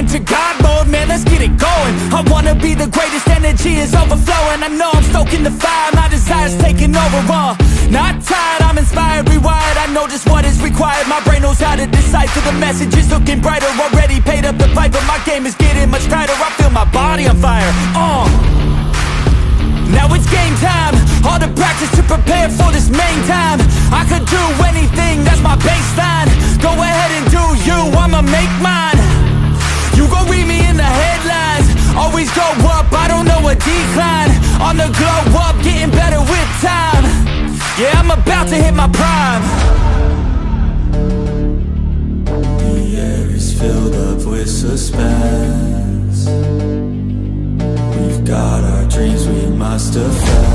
enter God mode, man, let's get it going. I wanna be the greatest, energy is overflowing. I know I'm stoking the fire, my desire's taking over, uh. Not tired, I'm inspired, rewired. I know just what is required, my brain knows how to decipher The message. Is looking brighter, already. Paid up the pipe But my game is getting much tighter, I feel my body on fire, uh. Now it's game time. All the practice to prepare for this main time. I could do anything, that's my baseline On the glow up, getting better with time. Yeah, I'm about to hit my prime. The air is filled up with suspense. We've got our dreams we must defend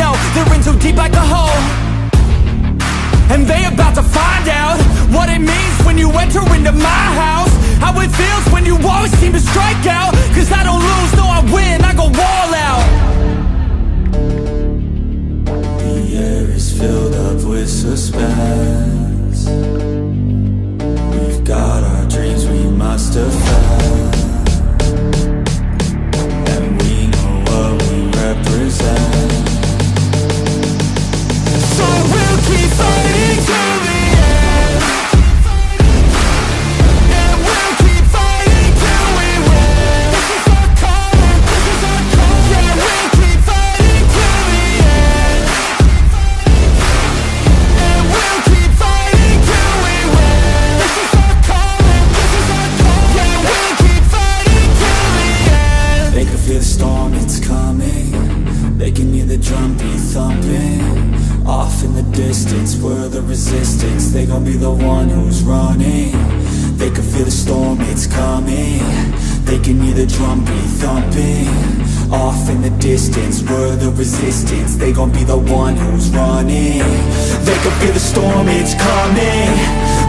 know They're in too deep like a hole. And they about to find out What it means when you enter into my house. How it feels when you always seem to strike out. Cause I don't lose, no I win, I go all out. The air is filled up with suspense hear the drum beat thumping. Off in the distance, we're the resistance. They gon' be the one who's running. They can feel the storm, it's coming. They can hear the drum beat thumping. Off in the distance, we're the resistance. They gon' be the one who's running. They can feel the storm, it's coming